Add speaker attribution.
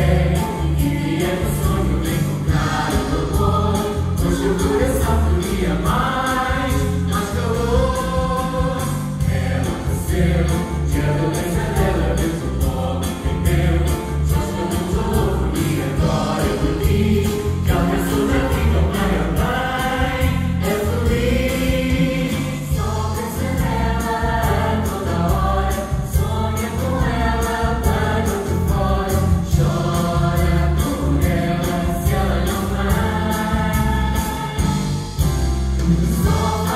Speaker 1: Ela Oh.